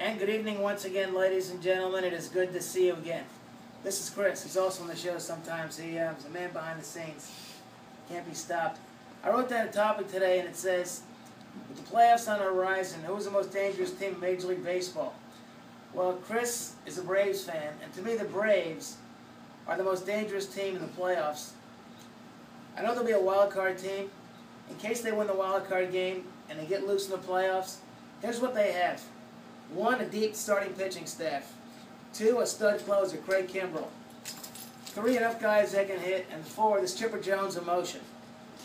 And good evening once again, ladies and gentlemen. It is good to see you again. This is Chris. He's also on the show sometimes. Uh, is a man behind the scenes. Can't be stopped. I wrote down a topic today, and it says, with the playoffs on the horizon, who is the most dangerous team in Major League Baseball? Well, Chris is a Braves fan, and to me, the Braves are the most dangerous team in the playoffs. I know there'll be a wild card team. In case they win the wild card game and they get loose in the playoffs, here's what they have. One, a deep starting pitching staff. Two, a stud closer, Craig Kimbrel. Three, enough guys that can hit. And four, this Chipper Jones emotion.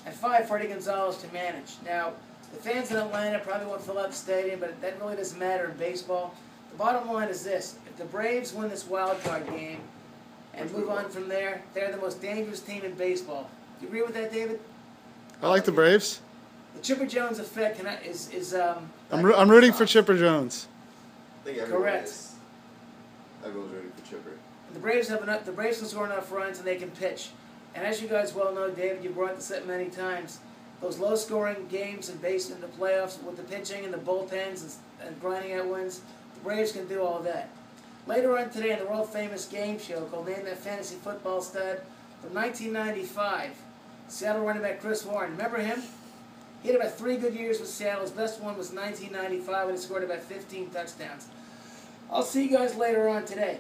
And five, Fredi Gonzalez to manage. Now, the fans in Atlanta probably won't fill up the stadium, but that really doesn't matter in baseball. The bottom line is this. If the Braves win this wild card game and move on from there, they're the most dangerous team in baseball. Do you agree with that, David? I like the Braves. The Chipper Jones effect can I, is, is um, I'm, I'm rooting for Chipper Jones. Think everyone Correct. is. Everyone's ready for Chipper. The Braves have enough. The Braves can score enough runs and they can pitch. And as you guys well know, David, you brought this up many times. Those low-scoring games and base in the playoffs with the pitching and the bullpens and, and grinding out wins, the Braves can do all that. Later on today, in the world-famous game show called Name That Fantasy Football Stud from 1995, Seattle running back Chris Warren. Remember him? He had about three good years with Seattle. His best one was 1995 when he scored about 15 touchdowns. I'll see you guys later on today.